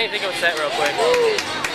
don't think of a set real quick?